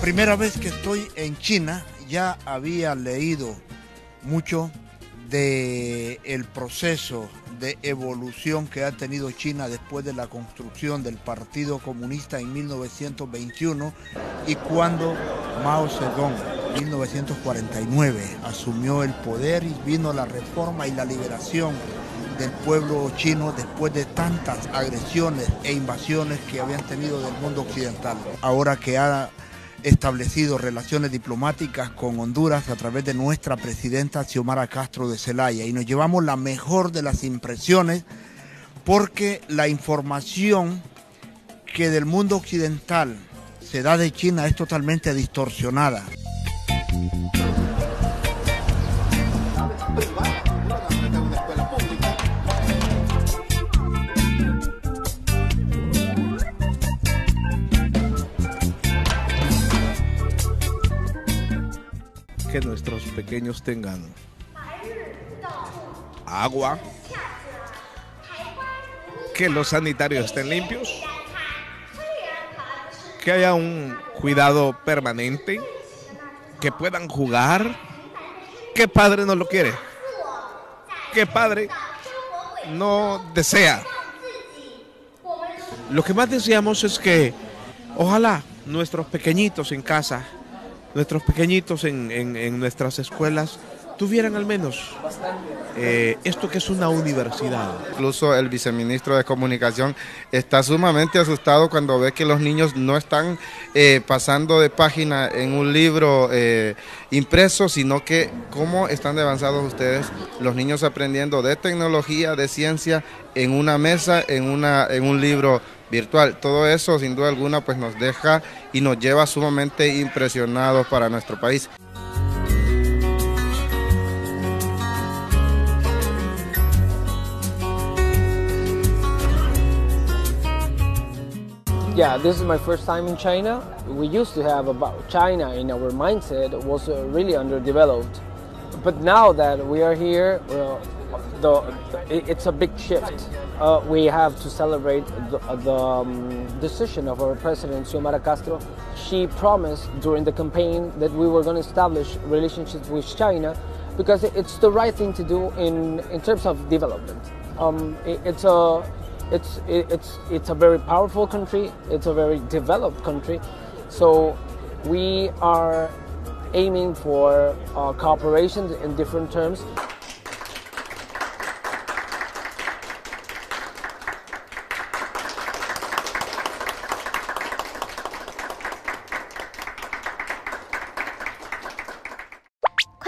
Primera vez que estoy en China, ya había leído mucho de el proceso de evolución que ha tenido China después de la construcción del Partido Comunista en 1921 y cuando Mao Zedong 1949 asumió el poder y vino la reforma y la liberación del pueblo chino después de tantas agresiones e invasiones que habían tenido del mundo occidental. Ahora que ha establecido relaciones diplomáticas con Honduras a través de nuestra presidenta Xiomara Castro de Celaya y nos llevamos la mejor de las impresiones porque la información que del mundo occidental se da de China es totalmente distorsionada. Que nuestros pequeños tengan agua, que los sanitarios estén limpios, que haya un cuidado permanente, que puedan jugar. ¿Qué padre no lo quiere? ¿Qué padre no desea? Lo que más deseamos es que ojalá nuestros pequeñitos en casa nuestros pequeñitos en, nuestras escuelas tuvieran al menos eh, esto que es una universidad. Incluso el viceministro de Comunicación está sumamente asustado cuando ve que los niños no están eh, pasando de página en un libro eh, impreso, sino que cómo están avanzados ustedes, los niños aprendiendo de tecnología, de ciencia, en una mesa, en, una, en un libro virtual. Todo eso, sin duda alguna, pues nos deja y nos lleva sumamente impresionados para nuestro país. Yeah, this is my first time in China. We used to have about China in our mindset was uh, really underdeveloped. But now that we are here, well, the, it's a big shift. Uh, we have to celebrate the, the um, decision of our president, Xiomara Castro. She promised during the campaign that we were going to establish relationships with China because it's the right thing to do in, in terms of development. Um, it, it's a it's it's it's a very powerful country. It's a very developed country. So we are aiming for uh, cooperation in different terms.